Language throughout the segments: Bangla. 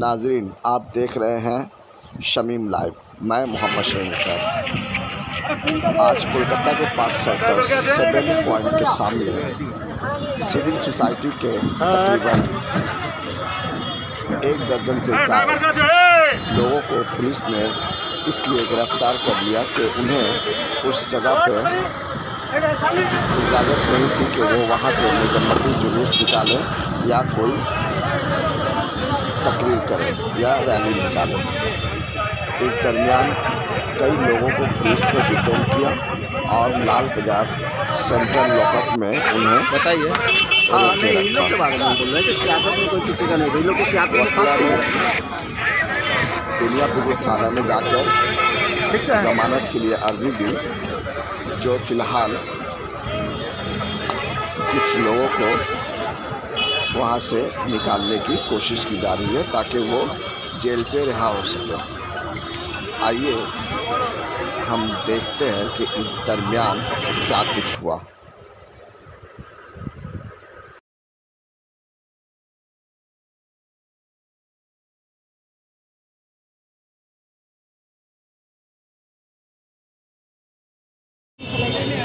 नाजरीन, आप देख रहे हैं शमीम लाइव। मैं मोहम्मद शमीम सर। आज कोलकाता के पार्क सर्कल सेवन पॉइंट के सामने सिविल सोसाइटी के तकरीबन एक दर्जन से लोगों को पुलिस ने इसलिए गिरफ़्तार कर लिया कि उन्हें उस जगह पे इजाज़त नहीं थी कि वो वहाँ से मजम्मती जुलूस निकालें या कोई तकरीर करें या रैली निकालें। इस दरमियान कई लोगों को पुलिस ने डिटेन किया और लाल बाज़ार सेंट्रल लॉकअप में उन्हें बताइए। हाँ नहीं इन लोग के बारे में बोल रहे हैं कि सियासत में कोई किसी का नहीं इन लोग को क्या तो थाना में जाकर जमानत के लिए अर्जी दी जो फ़िलहाल कुछ लोगों को वहाँ से निकालने की कोशिश की जा रही है ताकि वो जेल से रिहा हो सके आइए हम देखते हैं कि इस दरमियान क्या कुछ हुआ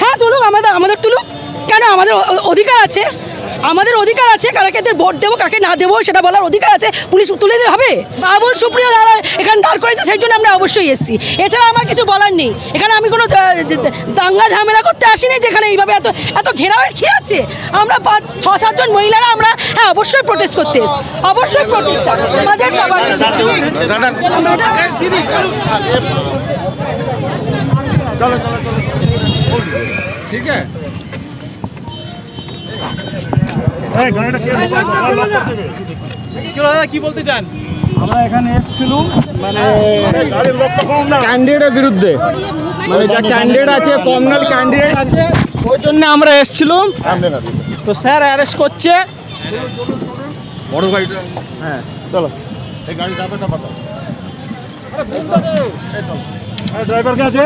হ্যাঁ তুলুক আমাদের আমাদের তুলুক কেন আমাদের অ- অ- অধিকার আছে আমাদের অধিকার আছে কারাকে এদের ভোট দেবো কাকে না দেবো সেটা বলার অধিকার আছে পুলিশ তুলে দিলে হবে বাবুল সুপ্রিয় দ্বারা এখানে দাঁড় করেছে সেই জন্য আমরা অবশ্যই এসেছি এছাড়া আমার কিছু বলার নেই এখানে আমি কোনো দাঙ্গা ঝামেলা করতে আসিনি যেখানে এইভাবে এত এত ঘেরাওয়ের কি আছে আমরা পাঁচ ছ সাতজন মহিলারা আমরা হ্যাঁ অবশ্যই প্রোটেস্ট করতে এসেছি অবশ্যই প্রোটেস্ট আমাদের সবার কি বলতে চান? আমরা এখানে এসেছিলাম মানে ক্যান্ডিডেটের বিরুদ্ধে। মানে যা ক্যান্ডিডেট আছে কমনাল ক্যান্ডিডেট আছে ওই জন্য আমরা এসেছিলাম। তো স্যার অ্যারেস্ট করছে। বড় গাড়িটা। হ্যাঁ। চলো এই গাড়ি ড্রাইভার কে আছে?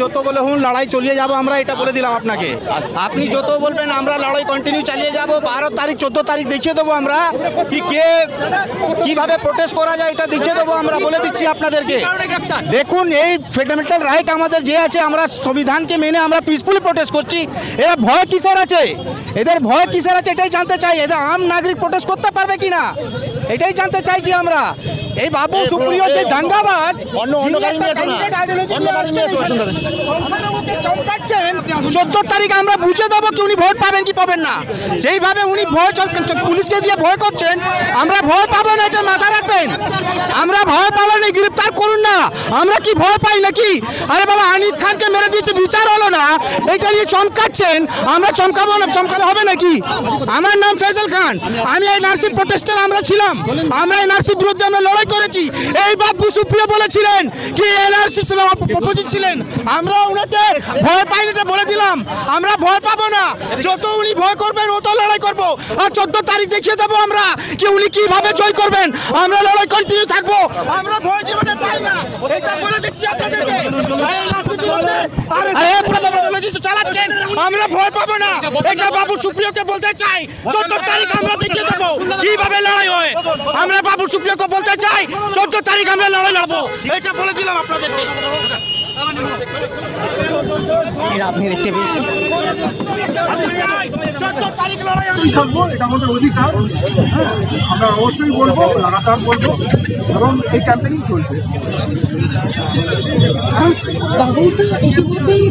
যত বলে হুন, লড়াই চালিয়ে যাব আমরা, এটা বলে দিলাম আপনাকে। আপনি যত বলবেন, আমরা লড়াই কন্টিনিউ চালিয়ে যাব। বারো তারিখ, চোদ্দ তারিখ দেখিয়ে দেবো আমরা কি কে কীভাবে প্রোটেস্ট করা যায়, এটা দেখিয়ে দেবো আমরা, বলে দিচ্ছি আপনাদেরকে। দেখুন, এই ফান্ডামেন্টাল রাইট আমাদের যে আছে, আমরা সংবিধানকে মেনে আমরা পিসফুলি প্রোটেস্ট করছি। এরা ভয় কিসের আছে? এদের ভয় কিসের আছে এটাই জানতে চাই। এদের আম নাগরিক প্রোটেস্ট করতে পারবে কিনা? এটাই জানতে চাইছি আমরা। এই বাবু সুপ্রিয় যে দাঙ্গাবাজ সুন্দর চোদ্দ তারিখ আমরা বুঝে দেবো কি উনি ভোট পাবেন কি পাবেন না। সেইভাবে উনি ভয় পুলিশকে দিয়ে ভয় করছেন আমরা ভয় পাবো না এটা মাথা রাখবেন। আমরা ভয় পাবো না গ্রেপ্তার করুন না। আমরা কি ভয় পাই নাকি? আরে বাবা আনিস খানকে মেরে দিয়েছে হলো না এটা নিয়ে চমকাচ্ছেন। আমরা চমকাবো না চমকালে হবে নাকি? আমার নাম ফেজল খান। আমি এই নার্সিং প্রোটেস্টার আমরা ছিলাম। আমরা এই নার্সিং বিরুদ্ধে আমরা লড়াই করেছি। এই বাবু সুপ্রিয় বলেছিলেন কি এনআরসি প্রপোজিট ছিলেন। আমরা ওনাকে ভয় পাই না এটা বলে দিলাম। আমরা ভয় পাবো না। যত উনি ভয় করবেন অত লড়াই করব। আর চোদ্দ তারিখ দেখিয়ে দেবো আমরা কি উনি কীভাবে জয় করবেন। আমরা লড়াই কন্টিনিউ থাকব। আমরা ভয় জীবনে পাই না। এটা বলে দিচ্ছি আপনাদেরকে। টেকনোলজি চালাচ্ছেন, আমরা ভয় পাবো না। এটা বাবু সুপ্রিয়কে বলতে চাই, চোদ্দ তারিখ আমরা দেখিয়ে দেবো কীভাবে লড়াই হয়। আমরা বাবু সুপ্রিয়কে বলতে চাই, চোদ্দ তারিখ আমরা লড়াই লড়বো। এটা বলে দিলাম আপনাদেরকে। আপনি দেখতে পেয়েছেন। থাকব এটা আমাদের অধিকার। হ্যাঁ আমরা অবশ্যই বলব লাগাতার বলব এবং এই ক্যাম্পেনিং চলবে। ইতিমধ্যেই